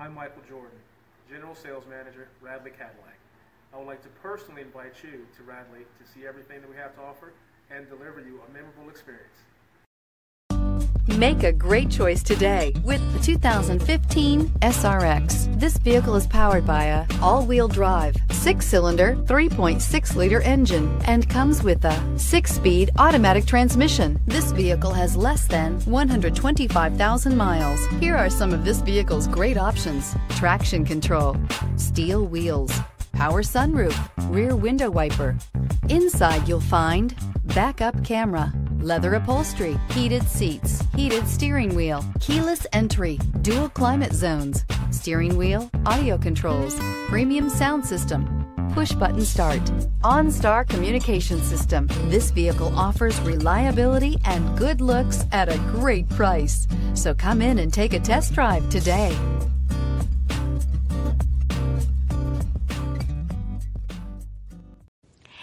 I'm Michael Jordan, General Sales Manager, Radley Cadillac. I would like to personally invite you to Radley to see everything that we have to offer and deliver you a memorable experience. Make a great choice today with the 2015 SRX. This vehicle is powered by a all-wheel drive, six-cylinder, 3.6-liter engine and comes with a six-speed automatic transmission. This vehicle has less than 125,000 miles. Here are some of this vehicle's great options. Traction control, steel wheels, power sunroof, rear window wiper. Inside you'll find backup camera, leather upholstery, heated seats, heated steering wheel, keyless entry, dual climate zones, steering wheel, audio controls, premium sound system, push button start, OnStar communication system. This vehicle offers reliability and good looks at a great price. So come in and take a test drive today.